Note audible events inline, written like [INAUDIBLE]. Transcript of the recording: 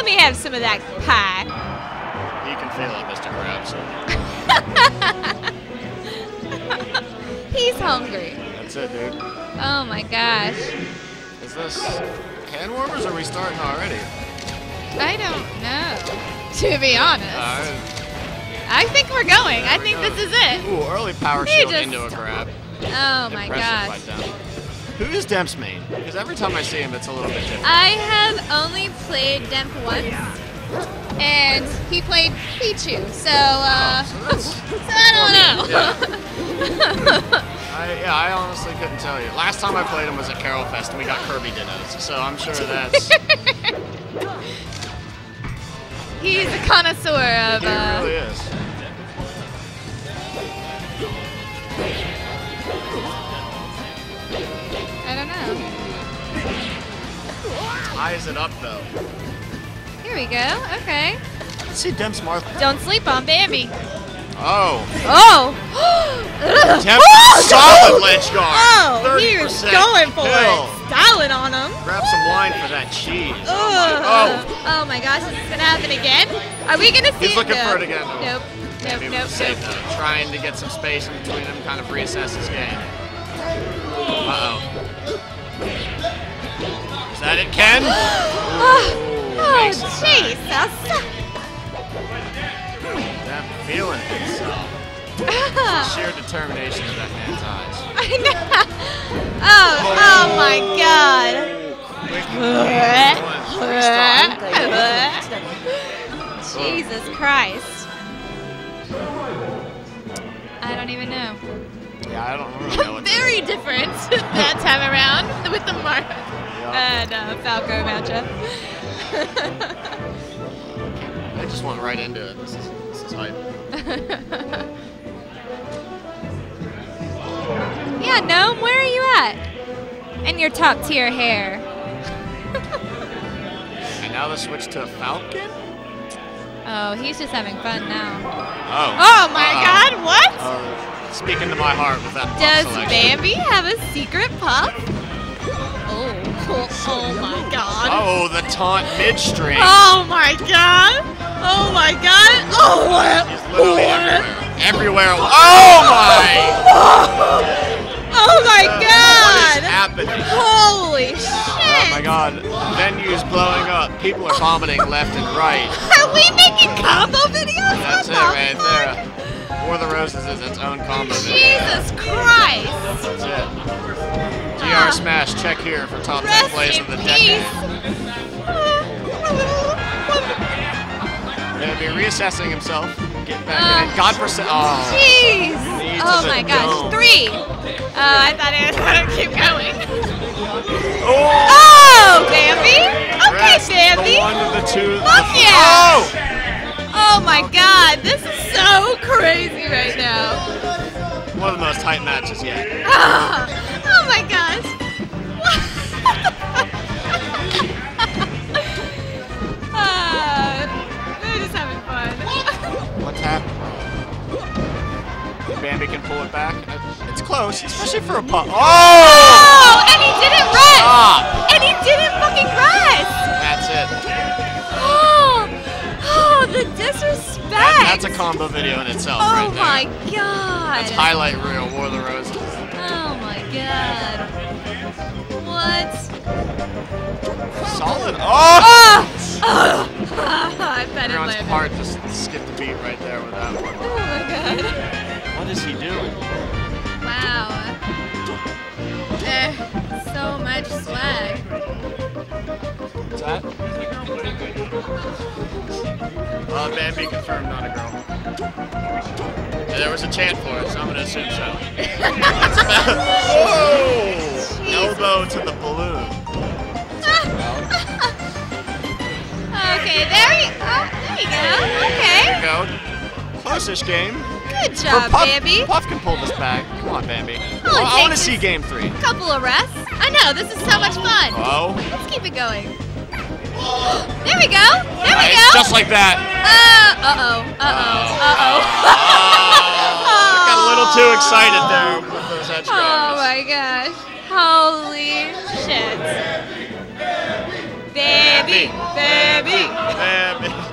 Let me have some of that pie. You can feel it, Mr. Krabs. [LAUGHS] He's hungry. That's it, dude. Oh my gosh. Is this hand warmers or are we starting already? I don't know. To be honest. Uh, I think we're going. I think go. this is it. ooh, early power He shield just- into a grab. Oh my Impressive gosh. Who is Dempt's main? Because every time I see him, it's a little bit different. I have only played Dempt once, and he played Pichu, so uh, so [LAUGHS] so I don't know. [LAUGHS] I, yeah, I honestly couldn't tell you. Last time I played him was at Carol Fest, and we got Kirby Dinos, so I'm sure that's. [LAUGHS] He's a connoisseur of. he Uh, really is. Ties it up though. Here we go. Okay. Let's see Dempt's Marth. Don't sleep on Bambi. Oh, Oh. Dempt [GASPS] solid ledge guard. Oh, he was 30% going for kill. it. Styling on him. Grab some wine for that cheese. Ugh. Oh, Oh my gosh, is this gonna happen again? Are we gonna see He's looking no. for it again, though. Nope. Nope, maybe nope, we'll save nope. though. Trying to get some space in between them, kind of reassess his game. Uh oh. Is that it, Ken? [GASPS] Oh, it. Jesus. Dempt feeling himself. [LAUGHS] Sheer determination of that man's eyes. I know. [LAUGHS] Oh, oh my God. Jesus Christ. I don't even know. Yeah, I don't really [LAUGHS] know Very different that time around with the Marth and uh, Falco matchup. I just went right into it. This is, this is hype. [LAUGHS] yeah, Gnome, where are you at? And your top tier hair. [LAUGHS] And now the switch to Falcon? Oh, he's just having fun now. Oh. Oh my Uh-oh. God, what? Uh, speaking to my heart with that Does selection. Bambi have a secret pup? Oh, oh, my God. Oh, the taunt midstream. Oh my God. Oh my God. Oh, what? He's literally everywhere. Everywhere. Oh my! [LAUGHS] Oh my god. What is happening? Holy shit. Oh my god. Venue's blowing up. People are vomiting left and right. [LAUGHS] Are we making combo videos? That's it right there. War of the Roses is its own combo video. Jesus Christ. That's it. GR Smash, check here for top 10 plays of the decade. [LAUGHS] Gonna be reassessing himself. Getting back Uh, in. God percent. Oh. Jeez. Oh my gosh. dome. Three. Oh, I thought it was going to keep going. Oh! Oh, Bambi. Okay, Rest, Bambi. The one of the two. Fuck the- yeah. Oh! Oh my god. This is so crazy right now. One of the most tight matches yet. Bambi can pull it back. It's close, especially for a putt. Oh! Oh, and he didn't rest. Stop! And he didn't fucking rest. That's it. Oh, oh the disrespect. That- that's a combo video in itself, Oh right there. my god. That's highlight reel, War of the Roses. Oh my god. What? Solid. Oh! Oh! [LAUGHS] oh. [LAUGHS] I bet it Everyone's landed. heart just skipped a beat right there with that one. Oh my god. What is he doing? Wow. Eh, so much swag. What's that? Uh, Bambi confirmed, not a girl. Yeah, there was a chant for it, so I'm gonna assume so. That's [LAUGHS] about. Whoa! Elbow to the balloon. [LAUGHS] Okay, there you, oh, there you go. Okay. There you go. Closest game. Good job, Puff, Bambi. Puff can pull this back. Come on, Bambi. Well, I want to see game three. Couple of rests. I know, this is so much fun. Oh. Let's keep it going. [GASPS] There we go. There we go. Just like that. Uh, uh-oh. Uh-oh. Uh-oh. [LAUGHS] Oh, got a little too excited there with those edge Oh my gosh. Holy shit. Baby, Bambi.